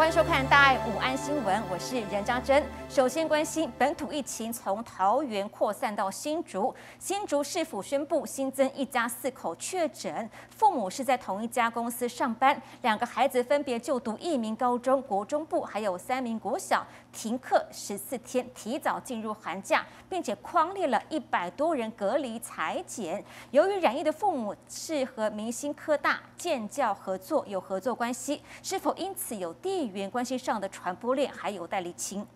欢迎收看《大爱午安新闻》，我是任家珍。首先关心本土疫情从桃园扩散到新竹，新竹市府宣布新增一家四口确诊，父母是在同一家公司上班，两个孩子分别就读一名高中国中部，还有三名国小，停课十四天，提早进入寒假，并且框列了一百多人隔离裁剪。由于染疫的父母是和明星科大建教合作有合作关系，是否因此有地缘关系上的传播链还有待厘清。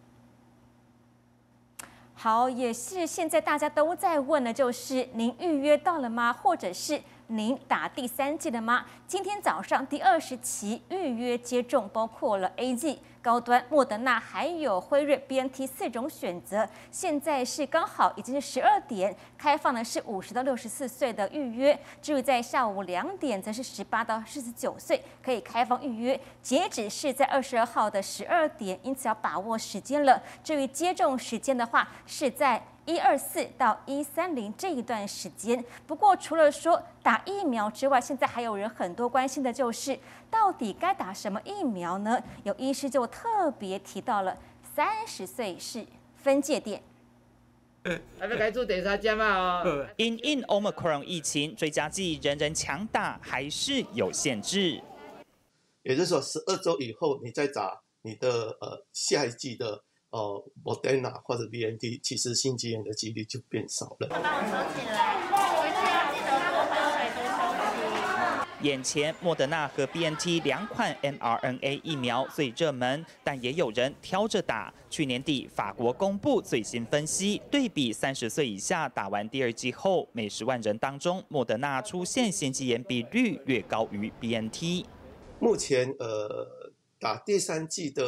好，也是现在大家都在问的，就是您预约到了吗？或者是您打第三剂了吗？今天早上第二十期预约接种，包括了 A Z。高端莫德纳还有辉瑞 B N T 四种选择，现在是刚好已经是十二点，开放的是五十到六十四岁的预约。至于在下午两点，则是十八到四十九岁可以开放预约。截止是在二十二号的十二点，因此要把握时间了。至于接种时间的话，是在。一二四到一三零这一段时间，不过除了说打疫苗之外，现在还有人很多关心的就是，到底该打什么疫苗呢？有医师就特别提到了，三十岁是分界点。还没开出第三针嘛？哦。因应 Omicron 疫情，追加剂人人强打还是有限制。也就是说，十二周以后你再打你的呃下一季的。哦，Moderna 或者 BNT，其实心肌炎的几率就变少了。帮我收起来，回去要记得多喝水、多休息。眼前莫德纳和 BNT 两款 mRNA 疫苗最热门，但也有人挑着打。去年底，法国公布最新分析，对比三十岁以下打完第二剂后，每十万人当中，莫德纳出现心肌炎比率略高于 BNT。目前，呃。打第三剂的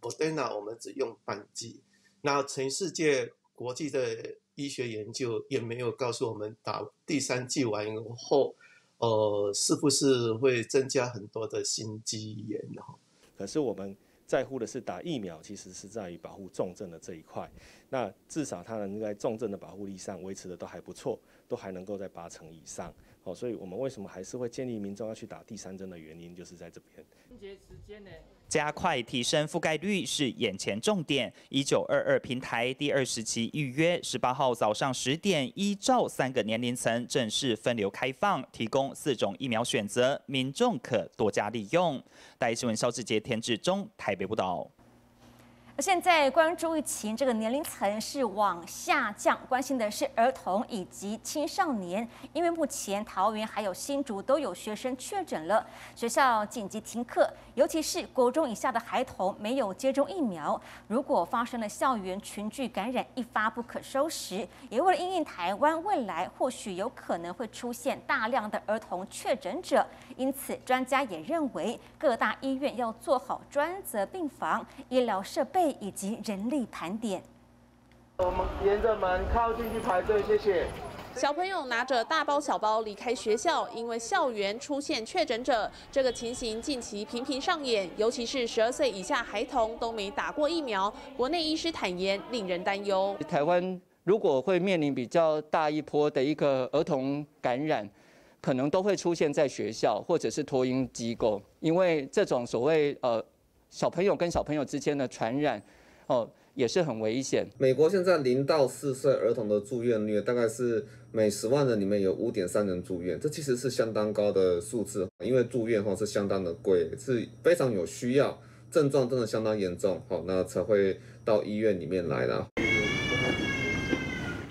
Moderna，我们只用半剂。那全世界国际的医学研究也没有告诉我们打第三剂完以后，呃，是不是会增加很多的心肌炎哈？可是我们在乎的是打疫苗，其实是在于保护重症的这一块。那至少它能在重症的保护力上维持的都还不错，都还能够在八成以上。哦，所以我们为什么还是会建议民众要去打第三针的原因，就是在这边。加快提升覆盖率是眼前重点。一九二二平台第二十期预约，十八号早上十点，依照三个年龄层正式分流开放，提供四种疫苗选择，民众可多加利用。大新闻肖志杰、田志忠台北报道。现在关注疫情，这个年龄层是往下降，关心的是儿童以及青少年，因为目前桃园还有新竹都有学生确诊了，学校紧急停课，尤其是国中以下的孩童没有接种疫苗，如果发生了校园群聚感染，一发不可收拾。也为了应应台湾未来或许有可能会出现大量的儿童确诊者，因此专家也认为各大医院要做好专责病房、医疗设备。以及人力盘点。我们沿着门靠近去排队，谢谢。小朋友拿着大包小包离开学校，因为校园出现确诊者，这个情形近期频频上演，尤其是十二岁以下孩童都没打过疫苗。国内医师坦言，令人担忧。台湾如果会面临比较大一波的一个儿童感染，可能都会出现在学校或者是托婴机构，因为这种所谓呃。小朋友跟小朋友之间的传染，哦，也是很危险。美国现在零到四岁儿童的住院率大概是每十万人里面有五点三人住院，这其实是相当高的数字。因为住院哈是相当的贵，是非常有需要，症状真的相当严重，好，那才会到医院里面来了。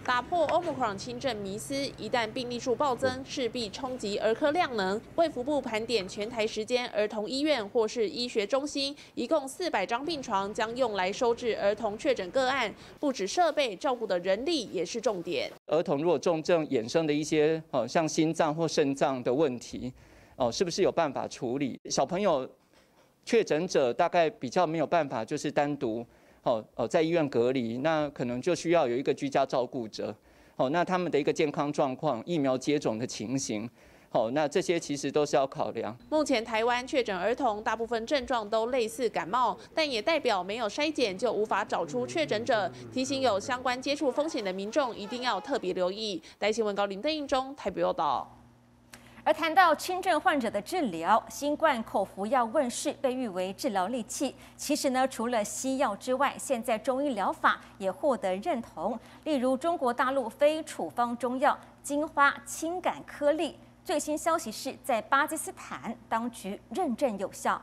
打破 Omicron 轻症迷思，一旦病例数暴增，势必冲击儿科量能。卫福部盘点全台时间儿童医院或是医学中心，一共四百张病床将用来收治儿童确诊个案。不止设备，照顾的人力也是重点。儿童如果重症衍生的一些，哦，像心脏或肾脏的问题，哦，是不是有办法处理？小朋友确诊者大概比较没有办法，就是单独。哦哦，在医院隔离，那可能就需要有一个居家照顾者。好，那他们的一个健康状况、疫苗接种的情形，好，那这些其实都是要考量。目前台湾确诊儿童大部分症状都类似感冒，但也代表没有筛检就无法找出确诊者。提醒有相关接触风险的民众一定要特别留意。台新闻高林邓应中台北报道。而谈到轻症患者的治疗，新冠口服药问世，被誉为治疗利器。其实呢，除了西药之外，现在中医疗法也获得认同。例如，中国大陆非处方中药金花清感颗粒，最新消息是在巴基斯坦当局认证有效。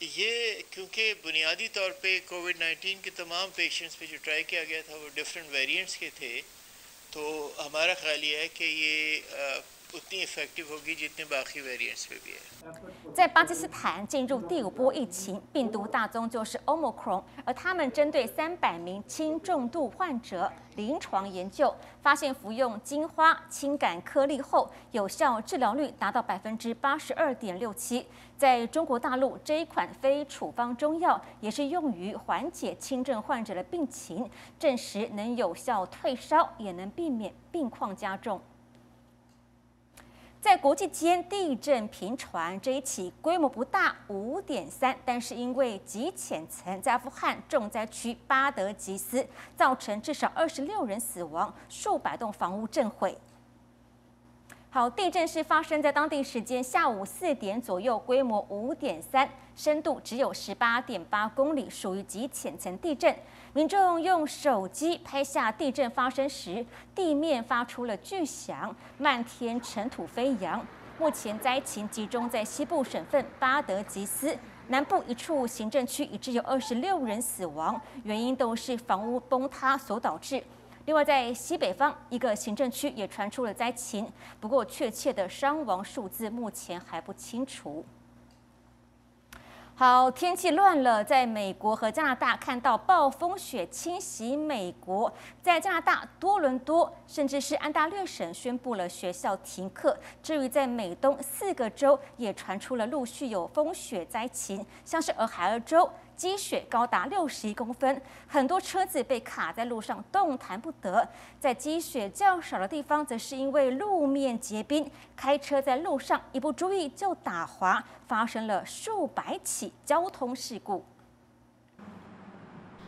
ये क्योंकि बुनियादी तौर पे कोविड 19 के तमाम पेशेंट्स पे जो ट्राई किया गया था वो डिफरेंट वेरिएंट्स के थे तो हमारा ख्याल ये है कि ये उतनी इफेक्टिव होगी जितने बाकी वेरिएंट्स पे भी है 在巴基斯坦进入第五波疫情，病毒大宗就是 Omicron，而他们针对三百名轻重度患者临床研究，发现服用金花清感颗粒后，有效治疗率达到百分之八十二点六七。在中国大陆，这一款非处方中药也是用于缓解轻症患者的病情，证实能有效退烧，也能避免病况加重。 在国际间地震频传，这一起规模不大，五点三，但是因为极浅层，在阿富汗重灾区巴德吉斯，造成至少二十六人死亡，数百栋房屋震毁。好，地震是发生在当地时间下午四点左右，规模五点三，深度只有十八点八公里，属于极浅层地震。民众用手机拍下地震发生时，地面发出了巨响，漫天尘土飞扬。目前灾情集中在西部省份巴德吉斯南部一处行政区，已知有二十六人死亡，原因都是房屋崩塌所导致。另外，在西北方一个行政区也传出了灾情，不过确切的伤亡数字目前还不清楚。好，天气乱了，在美国和加拿大看到暴风雪侵袭美国，在加拿大多伦多甚至是安大略省宣布了学校停课。至于在美东四个州也传出了陆续有风雪灾情，像是俄亥俄州。积雪高达六十一公分，很多车子被卡在路上，动弹不得。在积雪较少的地方，则是因为路面结冰，开车在路上一不注意就打滑，发生了数百起交通事故。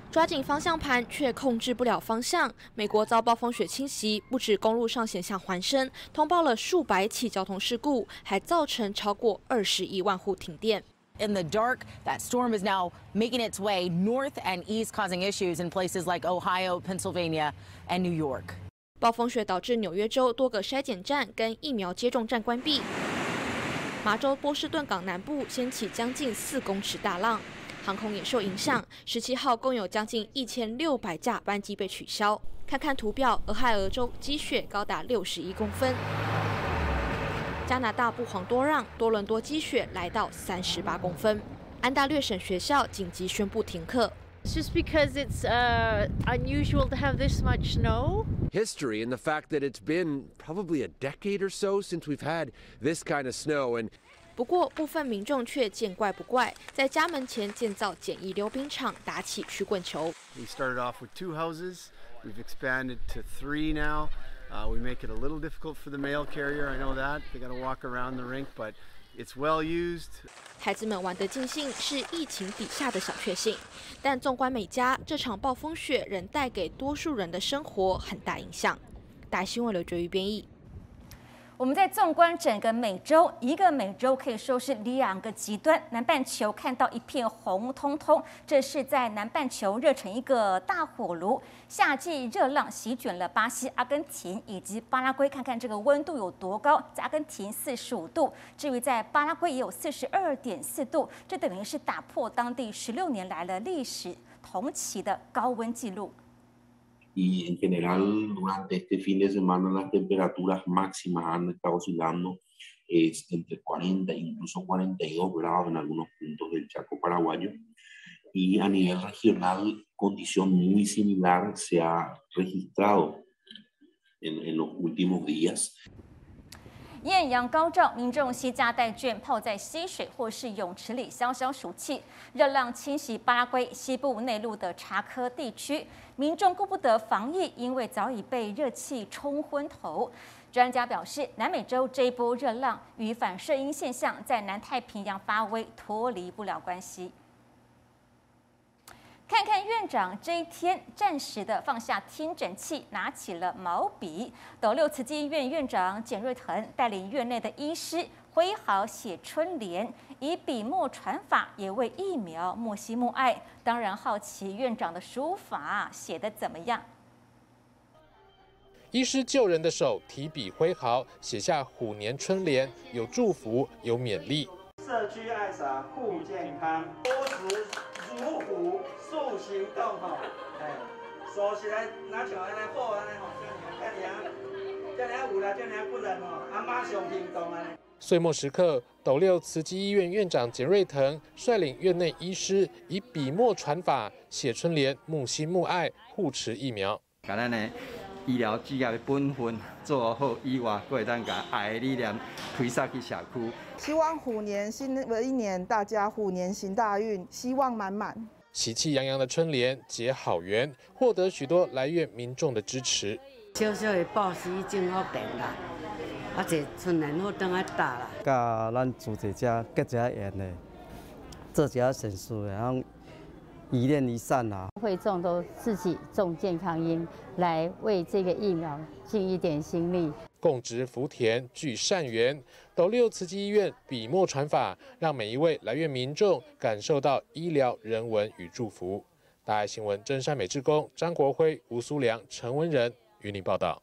抓紧方向盘却控制不了方向，美国遭暴风雪侵袭，不止公路上险象环生，通报了数百起交通事故，还造成超过二十亿万户停电。In the dark. That storm is now making its way north and east, causing issues in places like Ohio, Pennsylvania, and New York. 暴风雪导致纽约州多个筛检站跟疫苗接种站关闭，麻州波士顿港南部掀起将近四公尺大浪，航空也受影响。十七号共有将近一千六百架班机被取消。看看图表，俄亥俄州积雪高达六十一公分。加拿大不遑多让，多伦多积雪来到三十八公分。安大略省学校紧急宣布停课。It's just because it's uh, unusual to have this much snow. History and the fact that it's been probably a decade or so since we've had this kind of snow. And 不过部分民众却见怪不怪，在家门前建造简易溜冰场，打起曲棍球。We started off with two houses. We've expanded to three now. Uh, we make it a little difficult for the mail carrier. I know that they gotta walk around the rink, but it's well used. 孩子们玩得尽兴是疫情底下的小确幸，但纵观美加，这场暴风雪仍带给多数人的生活很大影响。大新闻刘哲宇编译。我们在纵观整个美洲，一个美洲可以说是两个极端。南半球看到一片红彤彤，这是在南半球热成一个大火炉，夏季热浪席卷了巴西、阿根廷以及巴拉圭。看看这个温度有多高，在阿根廷四十五度，至于在巴拉圭也有四十二点四度，这等于是打破当地十六年来的历史同期的高温纪录。Y en general durante este fin de semana las temperaturas máximas han estado oscilando es entre 40 e incluso 42 grados en algunos puntos del Chaco paraguayo. Y a nivel regional, condición muy similar se ha registrado en, en los últimos días. 艳阳高照，民众携家带眷泡在溪水或是泳池里消消暑气。热浪侵袭巴拉圭西部内陆的查科地区，民众顾不得防疫，因为早已被热气冲昏头。专家表示，南美洲这一波热浪与反射音现象在南太平洋发威脱离不了关系。看看院长这一天暂时的放下听诊器，拿起了毛笔。斗六慈济医院院长简瑞腾带领院内的医师挥毫写春联，以笔墨传法，也为疫苗默惜默爱。当然好奇院长的书法写的怎么样。医师救人的手，提笔挥毫，写下虎年春联，有祝福，有勉励。社区爱洒护健康，多食如虎，速行动吼。哎，说起来哪像安尼好安尼吼，这样这样有力，这样不能吼，啊马上行动安尼。岁末时刻，斗六慈济医院院长简瑞腾率领院内医师，以笔墨传法写春联，木心木爱，护持疫苗。感恩呢。医疗职业的本分做好以外，会当把爱的力量推撒去社区。希望虎年新的一年，大家虎年行大运，希望满满。喜气洋洋的春联结好缘，获得许多来院民众的支持。小小的报喜真福电啦，啊，这春联好当啊打啦。甲咱住在遮结一下缘的，做一下善事，然后。一念一善啊！会众都自己种健康因，来为这个疫苗尽一点心力。共植福田，聚善缘。斗六慈济医院笔墨传法，让每一位来院民众感受到医疗人文与祝福。大爱新闻真善美志工张国辉、吴苏良、陈文仁与你报道。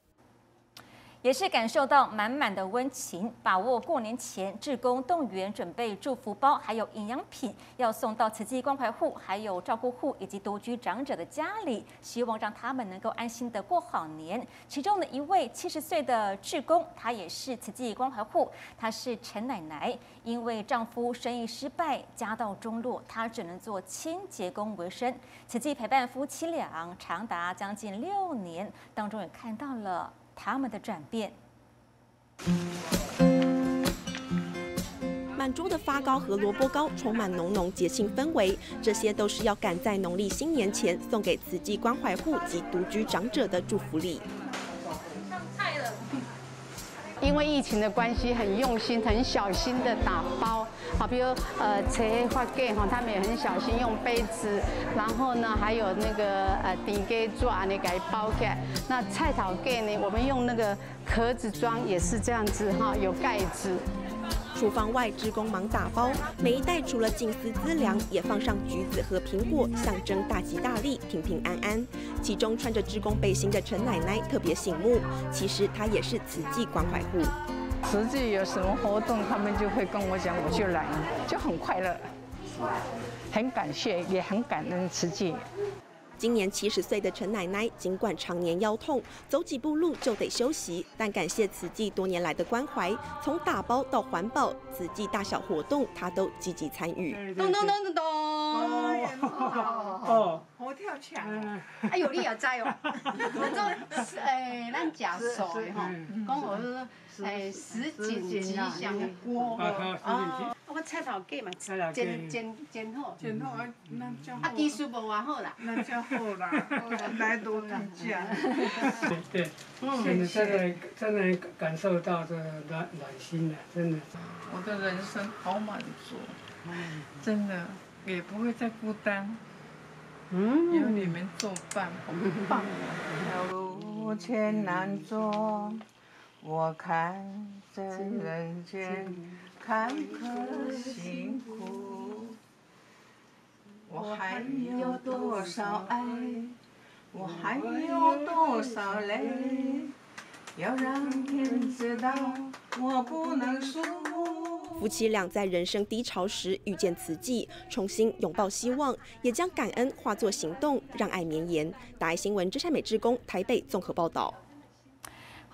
也是感受到满满的温情，把握过年前志工动员准备祝福包，还有营养品要送到慈济关怀户、还有照顾户以及独居长者的家里，希望让他们能够安心的过好年。其中的一位七十岁的志工，她也是慈济关怀户，她是陈奶奶，因为丈夫生意失败，家道中落，她只能做清洁工为生。慈济陪伴夫妻俩长达将近六年，当中也看到了。他们的转变。满桌的发糕和萝卜糕充满浓浓节庆氛围，这些都是要赶在农历新年前送给慈济关怀户及独居长者的祝福礼。因为疫情的关系，很用心、很小心的打包。好，比如呃，切花给哈，他们也很小心用杯子，然后呢，还有那个呃，底给抓那个包起来。那菜草给呢，我们用那个壳子装，也是这样子哈，有盖子。厨房外，职工忙打包，每一袋除了金丝资粮，也放上橘子和苹果，象征大吉大利、平平安安。其中穿着职工背心的陈奶奶特别醒目，其实她也是慈济关怀户。实际有什么活动，他们就会跟我讲，我就来，就很快乐，很感谢，也很感恩慈济。今年七十岁的陈奶奶，尽管常年腰痛，走几步路就得休息，但感谢慈济多年来的关怀，从打包到环保，慈济大小活动她都积极参与。咚咚咚咚咚！哦，好跳墙！哎呦，你也知哦？这种诶，咱假手的吼，讲我是诶，十锦吉祥锅哦。我菜头粿嘛，煎煎煎好，煎好啊，那就好。啊，技术无偌好啦，好啦，来多大家。对对，现在真的真的感受到这暖暖心了，真的。我的人生好满足，真的也不会再孤单。嗯，有你们作伴，很棒。路千难走，我看这人间。坎坷辛苦，我还有多少爱？我还有多少泪？要让天知道，我不能输。夫妻俩在人生低潮时遇见慈济，重新拥抱希望，也将感恩化作行动，让爱绵延。大爱新闻，真善美志工台北综合报道。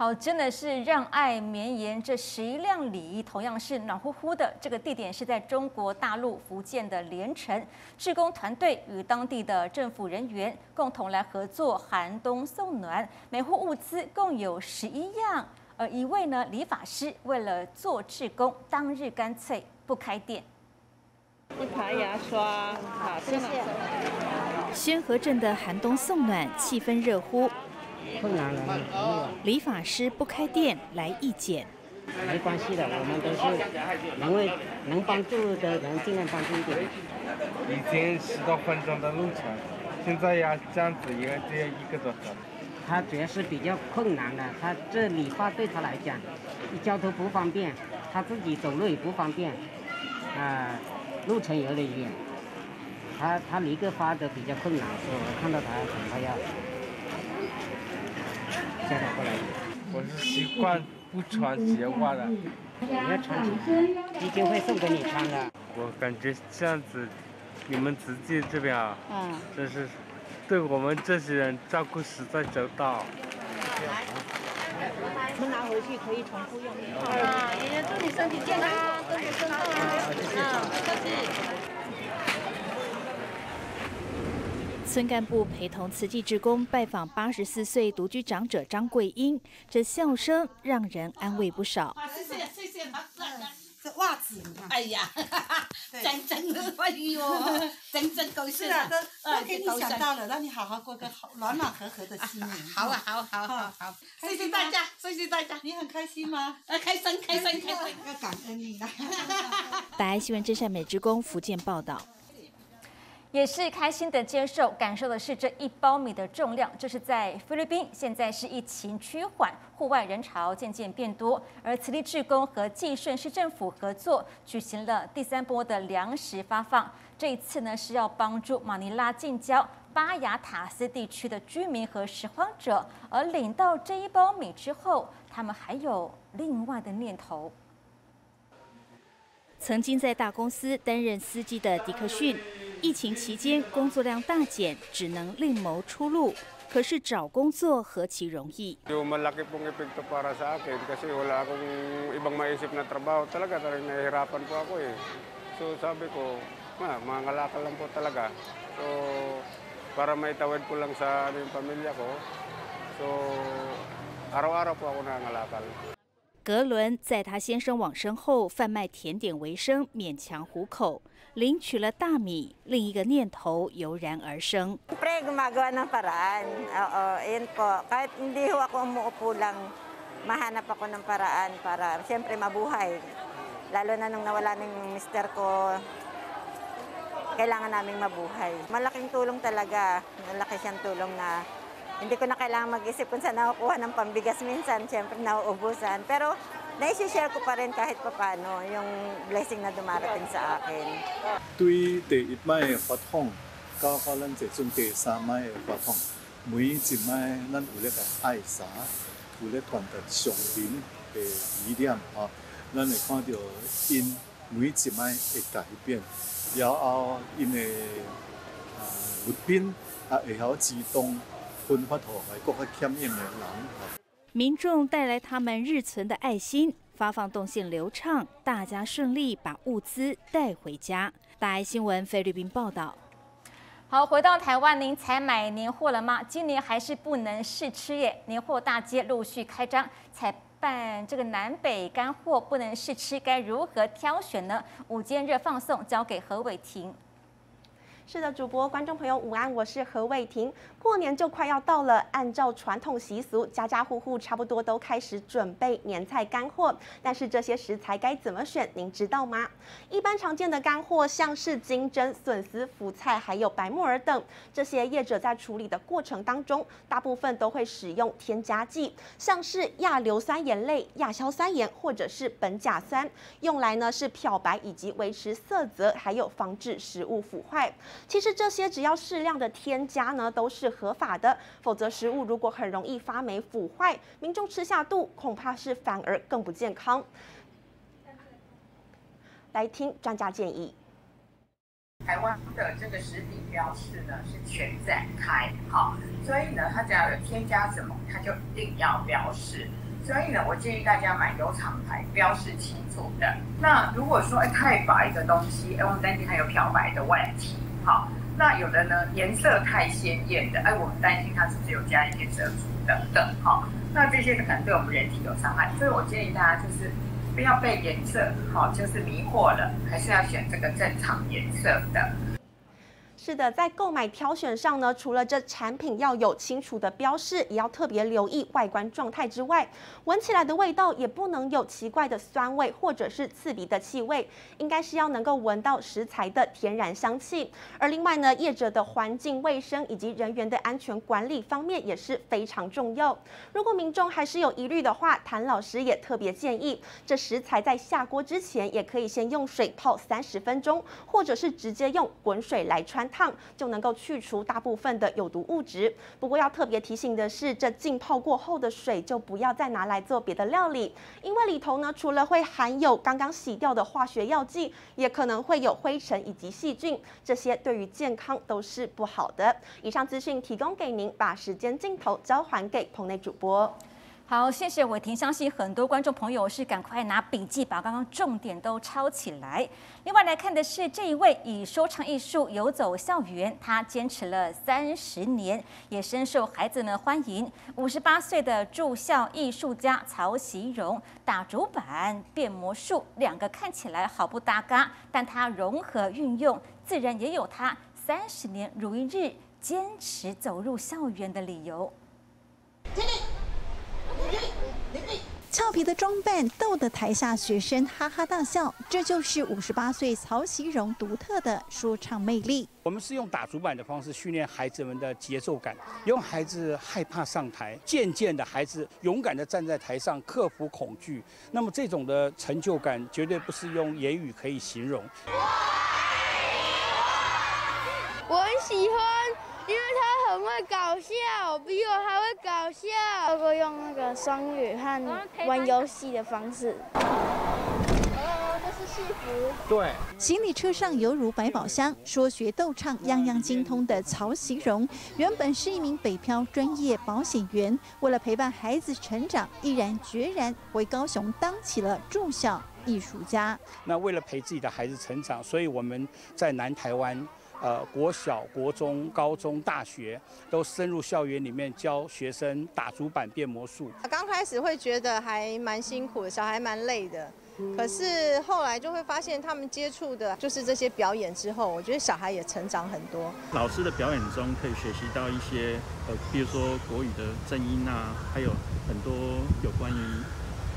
好，真的是让爱绵延。这十一辆礼，同样是暖乎乎的。这个地点是在中国大陆福建的连城，志工团队与当地的政府人员共同来合作，寒冬送暖。每户物资共有十一样。而一位呢，理发师为了做志工，当日干脆不开店。一排牙刷，好，谢谢。宣和镇的寒冬送暖，气氛热乎。困难了，理发师不开店来义剪，没关系的，我们都是能为能帮助的人尽量帮助一点。以前十多分钟的路程，现在呀，这样子一个这样一个多少？他主要是比较困难的，他这理发对他来讲，交通不方便，他自己走路也不方便，啊，路程有点远，他他理个发的比较困难，所以我看到他恐怕要过来。我是习惯不穿鞋袜的。你要穿基金会送给你穿的。我感觉这样子，你们直接这边啊，嗯，真是对我们这些人照顾实在周到。我们拿回去可以重复用。啊，爷爷祝你身体健康，身体健康啊！嗯，不客气。村干部陪同慈济职工拜访八十四岁独居长者张桂英，这笑声让人安慰不少。谢谢谢谢，这袜子，哎呀，真真的，哎呦，真真高兴。是啊，都都给你想到了，让你好好过个好暖暖和和的新年。好啊，好好好好，谢谢大家，谢谢大家。你很开心吗？呃，开心开心开心，要感恩你了。大爱新闻真善美职工福建报道。也是开心的接受，感受的是这一包米的重量。这是在菲律宾，现在是疫情趋缓，户外人潮渐渐变多，而慈利志工和济顺市政府合作举行了第三波的粮食发放。这一次呢，是要帮助马尼拉近郊巴雅塔斯地区的居民和拾荒者。而领到这一包米之后，他们还有另外的念头。曾经在大公司担任司机的迪克逊，疫情期间工作量大减，只能另谋出路。可是找工作何其容易。，para may tawid ko lang sa aming pamilya ko. So, araw-araw po ako na ang alakal. 格伦在他先生往生后贩卖甜点为生，勉强糊口。领取了大米，另一个念头油然而生。Siyempre, gumagawa ng paraan. Oo, yun po. Kahit hindi ho ako umuupo lang, mahanap ako ng paraan para siyempre mabuhay. Lalo na nung nawala ng mister ko, kailangan naming mabuhay. Malaking tulong talaga. Malaki siyang tulong na hindi ko na kailangan mag-isip kung saan nakukuha ng pambigas minsan. Siyempre, nauubusan. Pero naisishare ko pa rin kahit papano yung blessing na dumarating sa akin. 對第一擺嘅發放，到到咱這陣第三擺嘅發放，每一擺咱有咧個愛沙，有咧傳達上靈嘅理念啊，咱會看到因每一擺嘅改變，然後因嘅啊物品啊會曉自動分發互外國較欠用嘅人啊。民众带来他们日存的爱心，发放动线流畅，大家顺利把物资带回家。大爱新闻菲律宾报道。好，回到台湾，您才买年货了吗？今年还是不能试吃耶。年货大街陆续开张，采办这个南北干货不能试吃，该如何挑选呢？午间热放送交给何伟霆。是的，主播、观众朋友午安，我是何伟霆。过年就快要到了，按照传统习俗，家家户户差不多都开始准备年菜干货。但是这些食材该怎么选，您知道吗？一般常见的干货像是金针、笋丝、腐菜，还有白木耳等，这些业者在处理的过程当中，大部分都会使用添加剂，像是亚硫酸盐类、亚硝酸盐或者是苯甲酸，用来呢是漂白以及维持色泽，还有防止食物腐坏。其实这些只要适量的添加呢，都是合法的。否则食物如果很容易发霉腐坏，民众吃下肚，恐怕是反而更不健康。来听专家建议。台湾的这个食品标示呢是全展开，好，所以呢，它只要有添加什么，它就一定要标示。所以呢，我建议大家买有厂牌、标示清楚的。那如果说哎太白的东西，哎我们担心它有漂白的问题，好，那有的呢颜色太鲜艳的，哎我们担心它是不是有加一些色素等等，哦，那这些可能对我们人体有伤害。所以我建议大家就是不要被颜色哦就是迷惑了，还是要选这个正常颜色的。是的，在购买挑选上呢，除了这产品要有清楚的标示，也要特别留意外观状态之外，闻起来的味道也不能有奇怪的酸味或者是刺鼻的气味，应该是要能够闻到食材的天然香气。而另外呢，业者的环境卫生以及人员的安全管理方面也是非常重要。如果民众还是有疑虑的话，谭老师也特别建议，这食材在下锅之前，也可以先用水泡三十分钟，或者是直接用滚水来穿。烫就能够去除大部分的有毒物质。不过要特别提醒的是，这浸泡过后的水就不要再拿来做别的料理，因为里头呢除了会含有刚刚洗掉的化学药剂，也可能会有灰尘以及细菌，这些对于健康都是不好的。以上资讯提供给您，把时间镜头交还给棚内主播。好，谢谢伟霆。相信很多观众朋友是赶快拿笔记，把刚刚重点都抄起来。另外来看的是这一位以说唱艺术游走校园，他坚持了三十年，也深受孩子们欢迎。五十八岁的住校艺术家曹习荣，打竹板、变魔术，两个看起来毫不搭嘎，但他融合运用，自然也有他三十年如一日坚持走入校园的理由。俏皮的装扮逗得台下学生哈哈大笑，这就是五十八岁曹习荣独特的说唱魅力。我们是用打主板的方式训练孩子们的节奏感，用孩子害怕上台，渐渐的孩子勇敢的站在台上，克服恐惧。那么这种的成就感绝对不是用言语可以形容。我很喜欢。因为他很会搞笑，比我还会搞笑。透过用那个双语和玩游戏的方式。哦，这是戏服。对。行李车上犹如百宝箱，说学逗唱样样精通的曹习荣，原本是一名北漂专业保险员，为了陪伴孩子成长，毅然决然回高雄当起了住校艺术家。那为了陪自己的孩子成长，所以我们在南台湾。呃，国小、国中、高中、大学都深入校园里面教学生打竹板、变魔术。刚开始会觉得还蛮辛苦的，小孩蛮累的。可是后来就会发现，他们接触的就是这些表演之后，我觉得小孩也成长很多。老师的表演中可以学习到一些，呃，比如说国语的正音啊，还有很多有关于，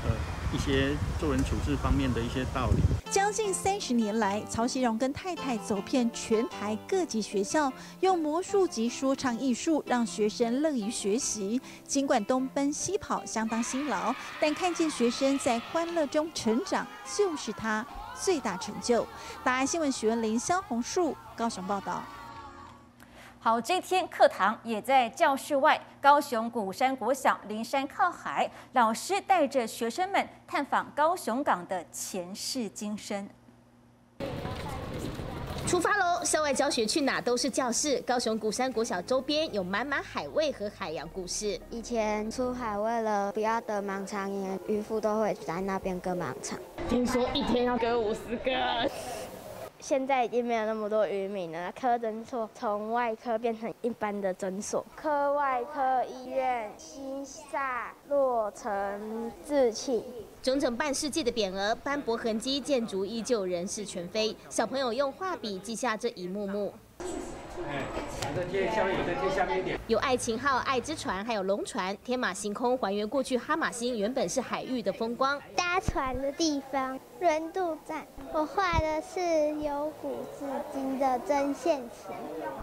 呃。一些做人处事方面的一些道理。将近三十年来，曹希荣跟太太走遍全台各级学校，用魔术及说唱艺术让学生乐于学习。尽管东奔西跑相当辛劳，但看见学生在欢乐中成长，就是他最大成就。大爱新闻学院林萧红树高雄报道。好，这天课堂也在教室外，高雄鼓山国小临山靠海，老师带着学生们探访高雄港的前世今生。出发喽！校外教学去哪都是教室。高雄鼓山国小周边有满满海味和海洋故事。以前出海为了不要得盲肠炎，渔夫都会在那边割盲肠。听说一天要割五十个。现在已经没有那么多渔民了，科诊所从外科变成一般的诊所。科外科医院新萨落成志气，整整半世纪的匾额斑驳痕迹，建筑依旧人事全非。小朋友用画笔记下这一幕幕。有爱情号、爱之船，还有龙船，天马行空还原过去哈马星原本是海域的风光。搭船的地方，轮渡站。我画的是由古至今的针线词，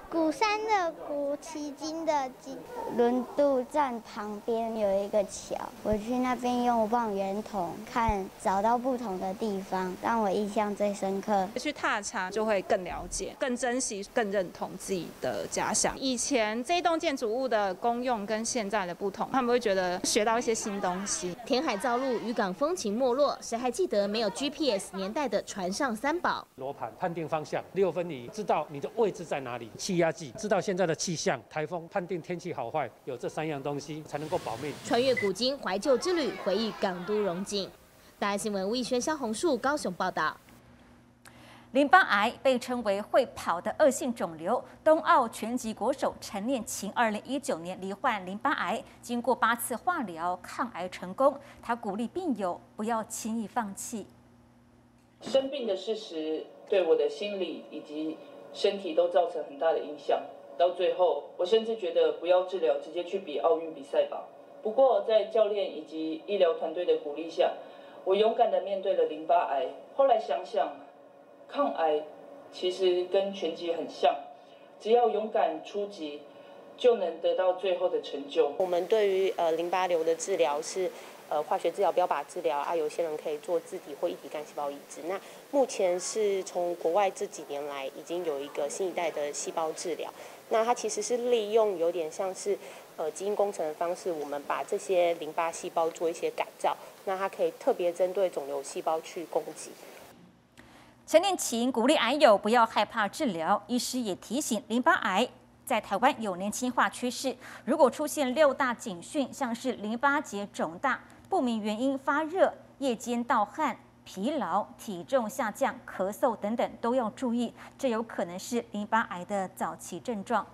古山的古，奇经的经。轮渡站旁边有一个桥，我去那边用望远筒看，找到不同的地方，让我印象最深刻。去踏查就会更了解、更珍惜、更认同自己的家乡。以前这栋建筑物的功用跟现在的不同，他们会觉得学到一些新东西。填海造陆，渔港风情没落，谁还记得没有 GPS 年代的船？上三宝：罗盘判定方向，六分仪知道你的位置在哪里；气压计知道现在的气象；台风判定天气好坏。有这三样东西才能够保命。穿越古今怀旧之旅，回忆港都荣景。大爱新闻吴艺轩、萧红树高雄报道。淋巴癌被称为会跑的恶性肿瘤。冬奥拳击国手陈念琴，二零一九年罹患淋巴癌，经过八次化疗抗癌成功。他鼓励病友不要轻易放弃。生病的事实对我的心理以及身体都造成很大的影响。到最后，我甚至觉得不要治疗，直接去比奥运比赛吧。不过，在教练以及医疗团队的鼓励下，我勇敢地面对了淋巴癌。后来想想，抗癌其实跟拳击很像，只要勇敢出击，就能得到最后的成就。我们对于呃淋巴瘤的治疗是。呃，化学治疗标靶治疗啊，有些人可以做自体或一体干细胞移植。那目前是从国外这几年来，已经有一个新一代的细胞治疗。那它其实是利用有点像是呃基因工程的方式，我们把这些淋巴细胞做一些改造，那它可以特别针对肿瘤细胞去攻击。陈念琴鼓励癌友不要害怕治疗，医师也提醒淋巴癌。在台湾有年轻化趋势，如果出现六大警讯，像是淋巴结肿大。不明原因发热、夜间盗汗、疲劳、体重下降、咳嗽等等都要注意，这有可能是淋巴癌的早期症状。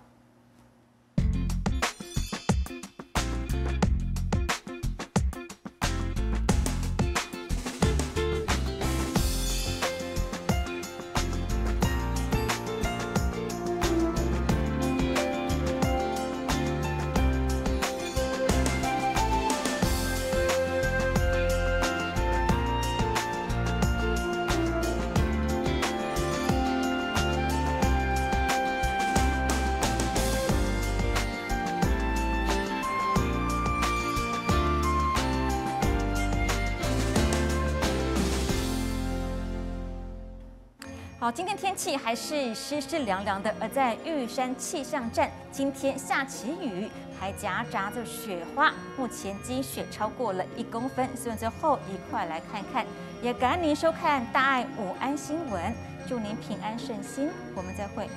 今天天气还是湿湿凉凉的，而在玉山气象站，今天下起雨，还夹杂着雪花，目前积雪超过了一公分，所以最后一块来看看，也感恩您收看大爱午安新闻，祝您平安顺心，我们再会。